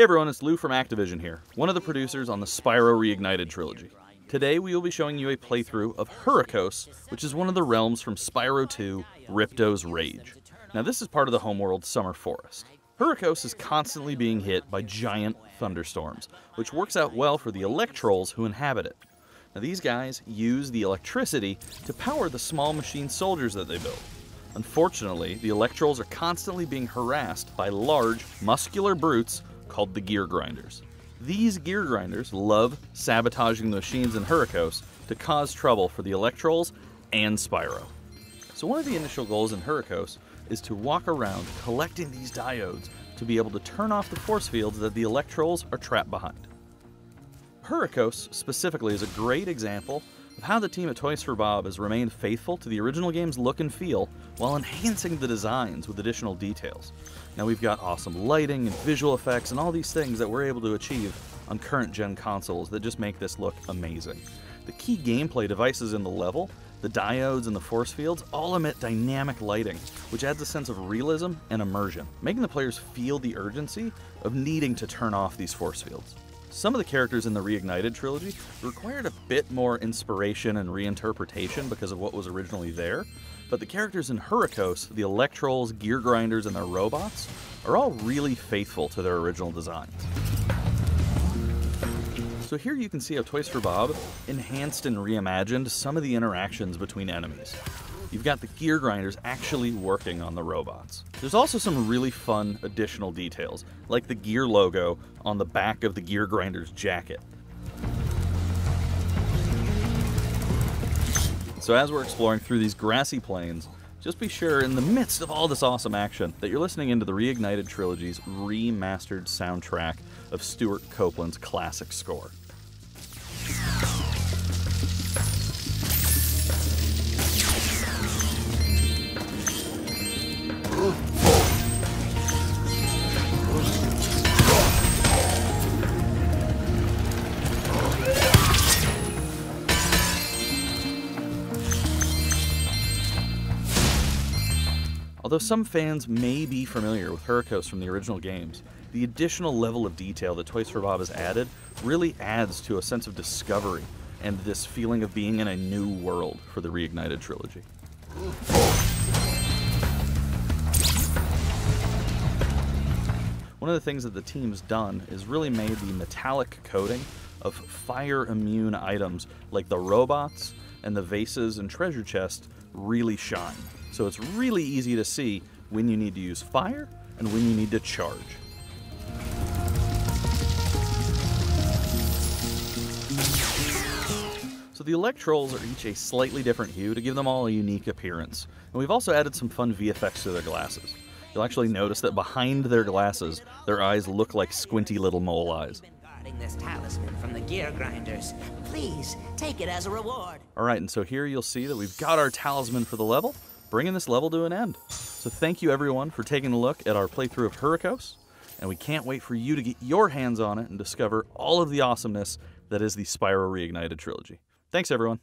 Hey everyone, it's Lou from Activision here, one of the producers on the Spyro Reignited trilogy. Today we will be showing you a playthrough of Hurricos, which is one of the realms from Spyro 2, Ripto's Rage. Now this is part of the homeworld Summer Forest. Hurricos is constantly being hit by giant thunderstorms, which works out well for the Electrolls who inhabit it. Now these guys use the electricity to power the small machine soldiers that they build. Unfortunately, the Electrolls are constantly being harassed by large, muscular brutes called the Gear Grinders. These Gear Grinders love sabotaging the machines in Hurricos to cause trouble for the Electrolls and Spyro. So one of the initial goals in Hurricos is to walk around collecting these diodes to be able to turn off the force fields that the Electrolls are trapped behind. Hurricos specifically is a great example of how the team at Toys for Bob has remained faithful to the original game's look and feel while enhancing the designs with additional details. Now we've got awesome lighting and visual effects and all these things that we're able to achieve on current gen consoles that just make this look amazing. The key gameplay devices in the level, the diodes and the force fields, all emit dynamic lighting, which adds a sense of realism and immersion, making the players feel the urgency of needing to turn off these force fields. Some of the characters in the Reignited trilogy required a bit more inspiration and reinterpretation because of what was originally there, but the characters in Hurricos, the Electrolls, Gear Grinders, and their robots, are all really faithful to their original designs. So here you can see how Toys for Bob enhanced and reimagined some of the interactions between enemies you've got the gear grinders actually working on the robots. There's also some really fun additional details, like the gear logo on the back of the gear grinder's jacket. So as we're exploring through these grassy plains, just be sure in the midst of all this awesome action that you're listening into the Reignited Trilogy's remastered soundtrack of Stewart Copeland's classic score. Although some fans may be familiar with Hurricos from the original games, the additional level of detail that Toys for Bob has added really adds to a sense of discovery and this feeling of being in a new world for the Reignited trilogy. One of the things that the team's done is really made the metallic coating of fire immune items like the robots and the vases and treasure chest really shine. So it's really easy to see when you need to use fire and when you need to charge. So the Electrolls are each a slightly different hue to give them all a unique appearance. And we've also added some fun VFX to their glasses. You'll actually notice that behind their glasses, their eyes look like squinty little mole eyes. This talisman from the gear grinders. Please take it as a reward. All right, and so here you'll see that we've got our talisman for the level, bringing this level to an end. So thank you everyone for taking a look at our playthrough of Hurricos, and we can't wait for you to get your hands on it and discover all of the awesomeness that is the Spyro Reignited trilogy. Thanks everyone.